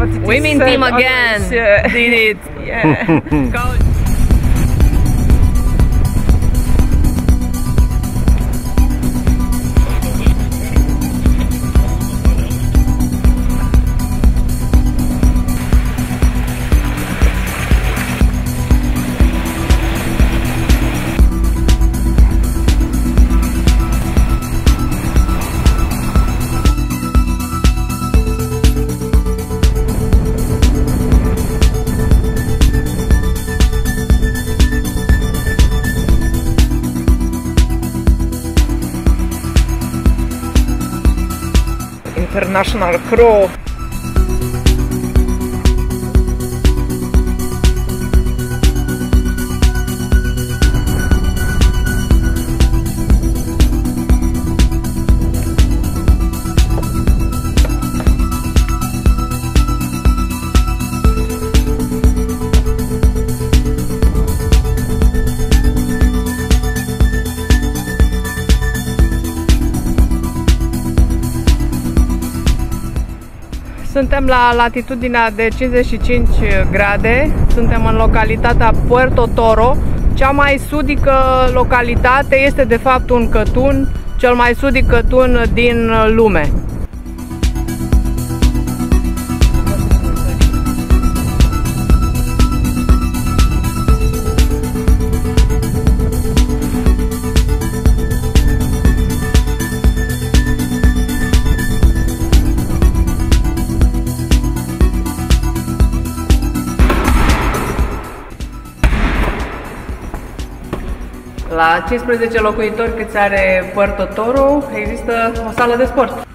But we mean team again. Yeah. Did it. yeah. national crew Suntem la latitudinea de 55 grade, suntem în localitatea Puerto Toro. Cea mai sudică localitate este de fapt un cătun, cel mai sudic cătun din lume. La 15 locuitori câți are Puerto Toro există o sală de sport.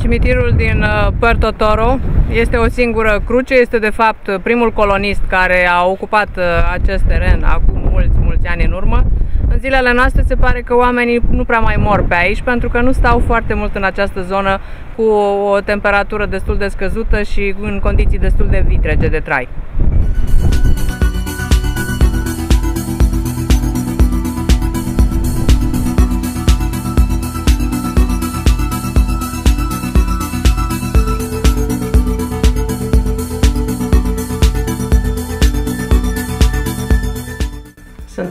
Cimitirul din uh, Puerto Toro este o singură cruce, este de fapt primul colonist care a ocupat uh, acest teren acum mulți, mulți ani în urmă. În zilele noastre se pare că oamenii nu prea mai mor pe aici pentru că nu stau foarte mult în această zonă cu o temperatură destul de scăzută și în condiții destul de vitrege de trai.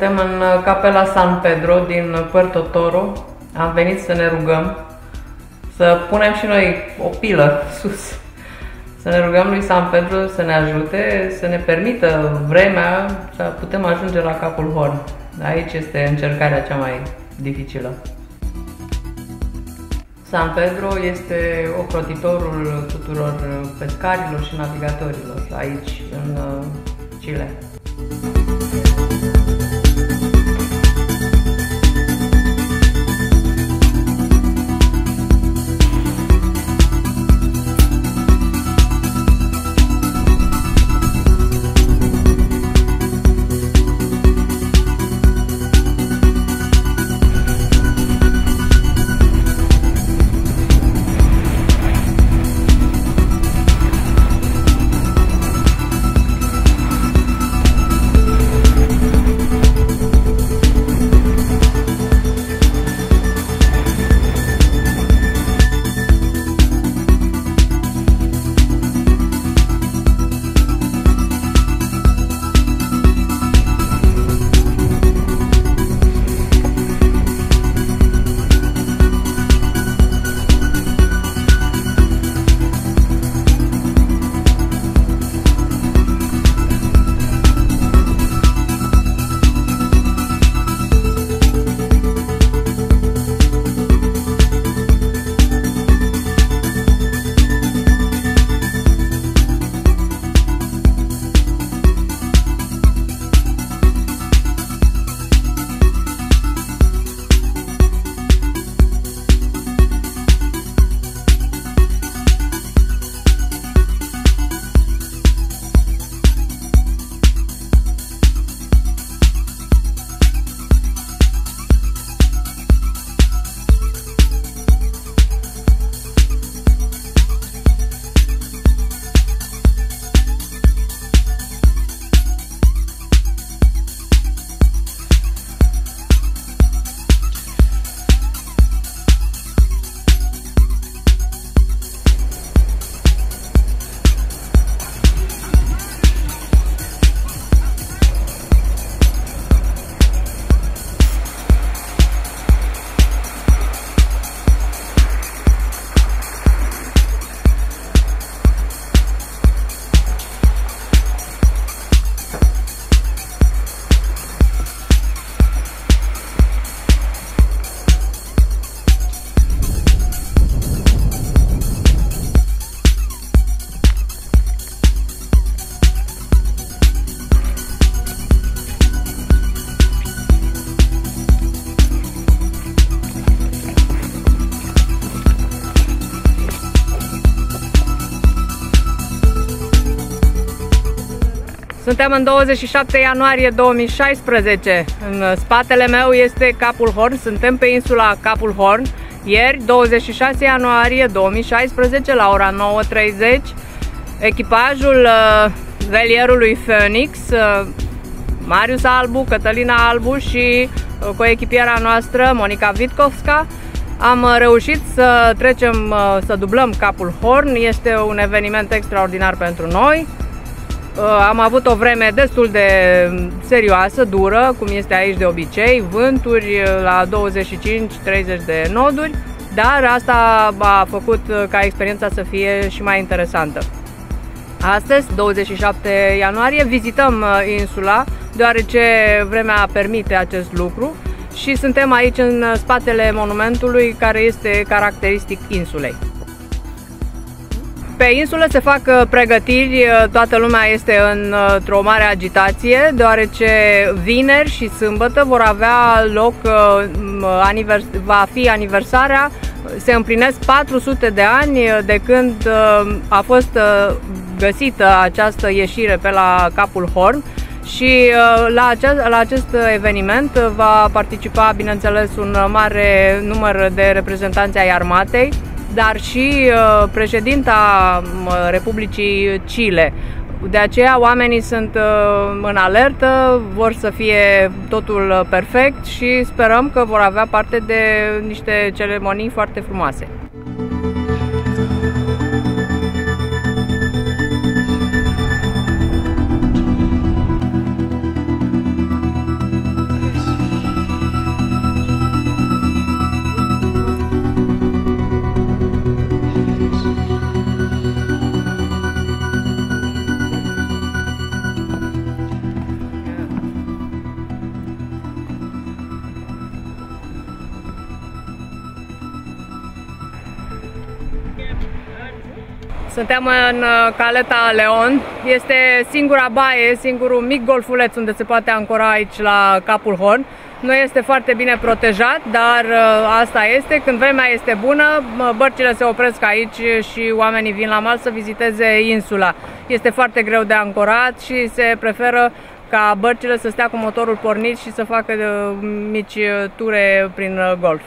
Suntem în uh, capela San Pedro din Puerto Toro. Am venit să ne rugăm, să punem și noi o pilă sus. Să ne rugăm lui San Pedro să ne ajute, să ne permită vremea să putem ajunge la capul Horn. Aici este încercarea cea mai dificilă. San Pedro este ocrotitorul tuturor pescarilor și navigatorilor aici, în uh, Chile. Suntem în 27 ianuarie 2016. În spatele meu este Capul Horn. Suntem pe insula Capul Horn. Ieri, 26 ianuarie 2016, la ora 9.30, echipajul uh, velierului Phoenix, uh, Marius Albu, Cătălina Albu și uh, coechipiera noastră, Monica Vitkovska, am reușit să trecem, uh, să dublăm Capul Horn. Este un eveniment extraordinar pentru noi. Uh, am avut o vreme destul de serioasă, dură, cum este aici de obicei, vânturi uh, la 25-30 de noduri, dar asta a făcut ca experiența să fie și mai interesantă. Astăzi, 27 ianuarie, vizităm insula, deoarece vremea permite acest lucru și suntem aici în spatele monumentului care este caracteristic insulei. Pe insulă se fac uh, pregătiri, uh, toată lumea este uh, într-o mare agitație, deoarece vineri și sâmbătă vor avea loc, va fi aniversarea, se împlinesc 400 de ani de când a fost găsită această ieșire pe la Capul Horn și la acest, la acest eveniment va participa, bineînțeles, un mare număr de reprezentanți ai armatei, dar și uh, președinta Republicii Chile. De aceea oamenii sunt uh, în alertă, vor să fie totul perfect și sperăm că vor avea parte de niște ceremonii foarte frumoase. Suntem în uh, caleta Leon. Este singura baie, singurul mic golfuleț unde se poate ancora aici la Capul Horn. Nu este foarte bine protejat, dar uh, asta este. Când vremea este bună, bărcile se opresc aici și oamenii vin la mal să viziteze insula. Este foarte greu de ancorat și se preferă ca bărcile să stea cu motorul pornit și să facă uh, mici ture prin golf.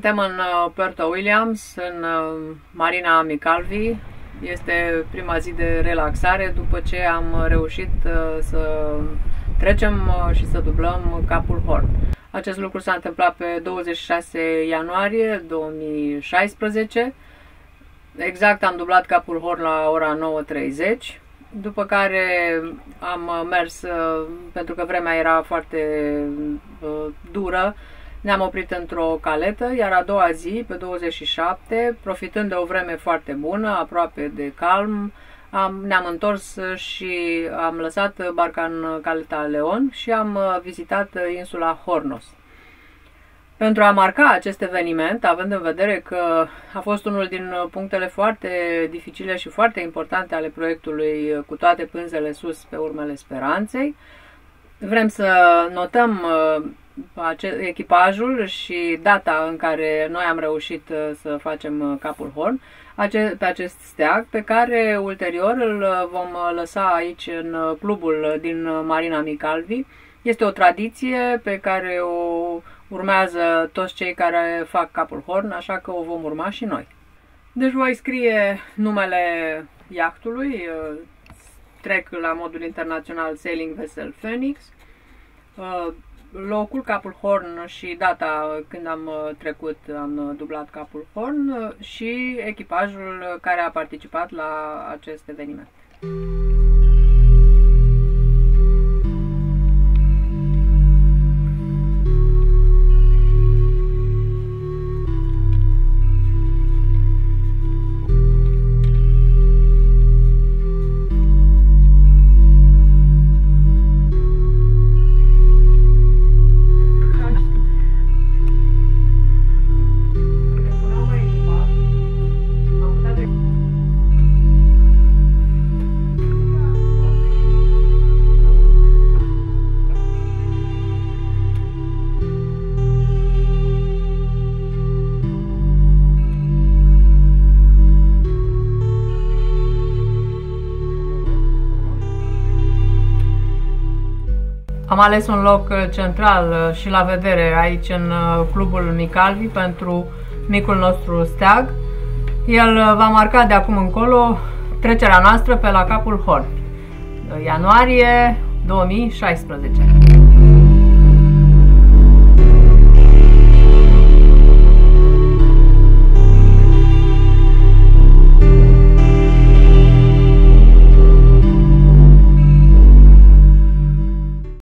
Suntem în uh, Puerto Williams, în uh, Marina Micalvi. Este prima zi de relaxare după ce am reușit uh, să trecem și să dublăm Capul Horn. Acest lucru s-a întâmplat pe 26 ianuarie 2016. Exact am dublat Capul Horn la ora 9.30 după care am mers, pentru că vremea era foarte dură, ne-am oprit într-o caletă, iar a doua zi, pe 27, profitând de o vreme foarte bună, aproape de calm, am, ne-am întors și am lăsat barca în caleta Leon și am vizitat insula Hornos. Pentru a marca acest eveniment, având în vedere că a fost unul din punctele foarte dificile și foarte importante ale proiectului cu toate pânzele sus pe urmele speranței, vrem să notăm echipajul și data în care noi am reușit uh, să facem uh, capul horn pe acest steag, pe care ulterior îl uh, vom lăsa aici în clubul din Marina Micalvi. Este o tradiție pe care o urmează toți cei care fac capul horn, așa că o vom urma și noi. Deci voi scrie numele iahtului, trec la modul internațional Sailing Vessel Phoenix, locul, capul Horn și data când am uh, trecut, am uh, dublat capul Horn uh, și echipajul care a participat la acest eveniment. Am ales un loc central și la vedere aici în clubul Micalvi pentru micul nostru steag. El va marca de acum încolo trecerea noastră pe la capul Horn. Ianuarie 2016.